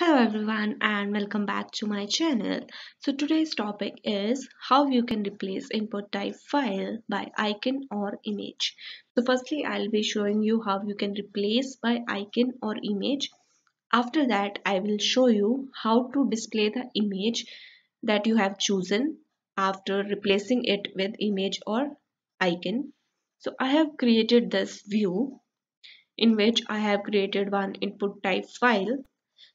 Hello everyone and welcome back to my channel. So today's topic is how you can replace input type file by icon or image. So firstly I'll be showing you how you can replace by icon or image. After that I will show you how to display the image that you have chosen after replacing it with image or icon. So I have created this view in which I have created one input type file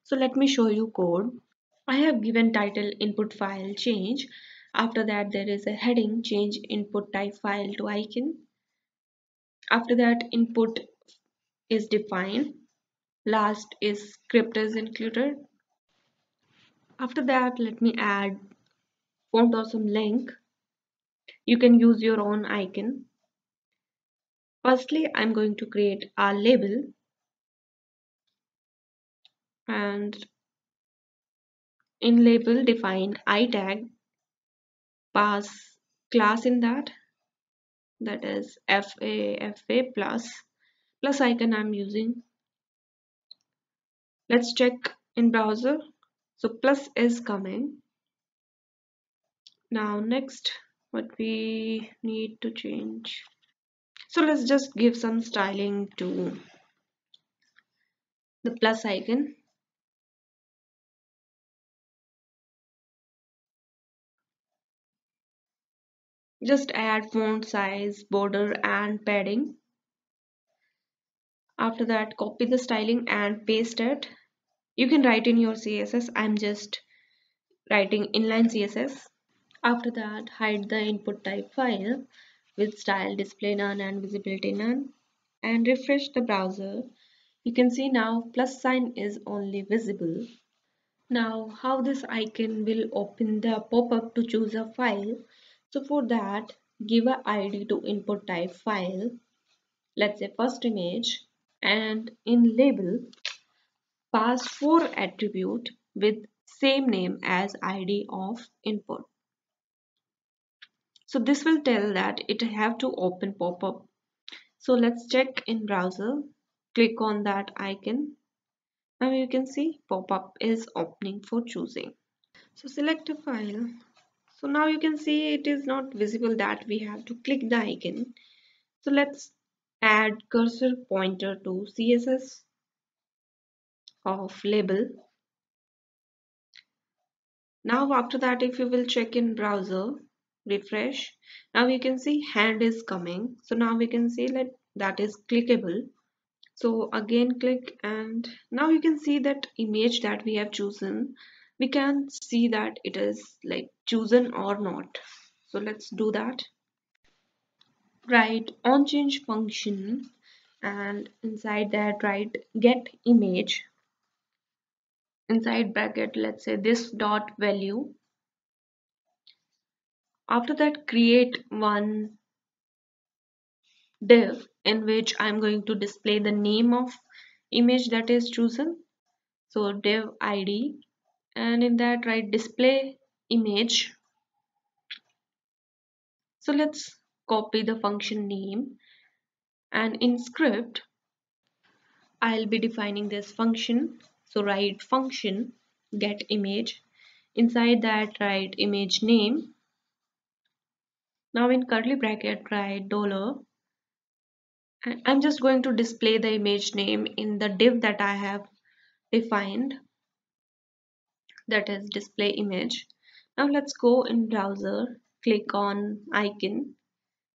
so let me show you code. I have given title input file change. After that there is a heading change input type file to icon. After that input is defined. Last is script is included. After that let me add font awesome link. You can use your own icon. Firstly I'm going to create a label and in label define i tag pass class in that. That is fa fa plus plus icon i'm using. Let's check in browser. So plus is coming. Now next what we need to change. So let's just give some styling to the plus icon just add font size border and padding. After that copy the styling and paste it. You can write in your css i'm just writing inline css after that hide the input type file with style display none and visibility none and refresh the browser. You can see now plus sign is only visible. Now how this icon will open the pop-up to choose a file so for that give a id to input type file. Let's say first image and in label pass for attribute with same name as id of input. So this will tell that it have to open pop-up. So let's check in browser. Click on that icon. Now you can see pop-up is opening for choosing. So select a file so now you can see it is not visible that we have to click the icon. So let's add cursor pointer to css of label. Now after that if you will check in browser refresh. Now you can see hand is coming. So now we can see that that is clickable. So again click and now you can see that image that we have chosen we can see that it is like chosen or not. So let's do that. Write on change function and inside that write get image. Inside bracket let's say this dot value. After that create one div in which I'm going to display the name of image that is chosen. So div id and in that write display image. So let's copy the function name. And in script I'll be defining this function. So write function get image. Inside that write image name. Now in curly bracket write dollar. I'm just going to display the image name in the div that I have defined that is display image. Now let's go in browser click on icon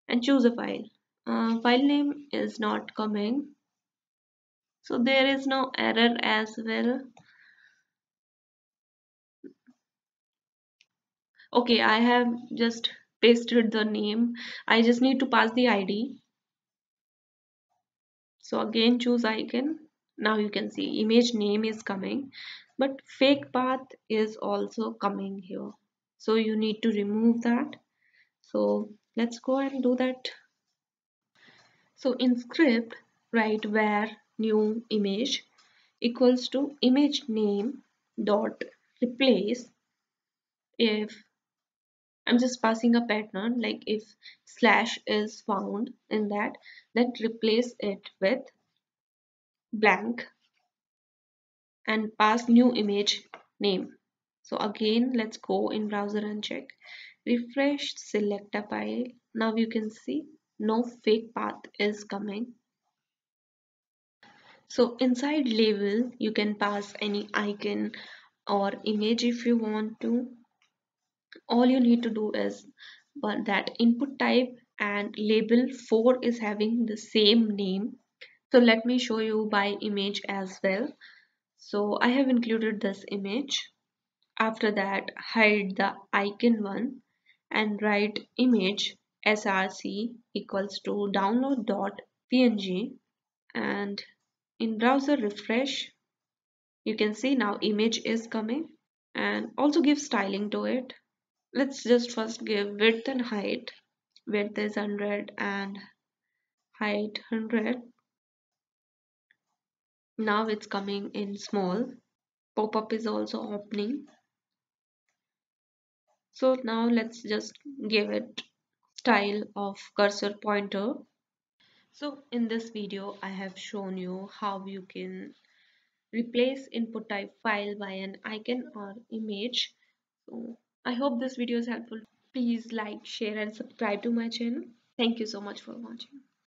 and choose a file. Uh, file name is not coming. So there is no error as well. Okay I have just pasted the name. I just need to pass the ID so again choose icon now you can see image name is coming but fake path is also coming here. So you need to remove that. So let's go and do that. So in script write var new image equals to image name dot replace if I'm just passing a pattern like if slash is found in that then replace it with blank and pass new image name. So again let's go in browser and check. Refresh select a file. Now you can see no fake path is coming. So inside label you can pass any icon or image if you want to. All you need to do is but that input type and label for is having the same name so let me show you by image as well. So I have included this image. After that hide the icon one and write image src equals to download dot png and in browser refresh you can see now image is coming. And also give styling to it. Let's just first give width and height. Width is 100 and height 100 now it's coming in small pop-up is also opening so now let's just give it style of cursor pointer so in this video I have shown you how you can replace input type file by an icon or image so I hope this video is helpful. Please like, share and subscribe to my channel. Thank you so much for watching.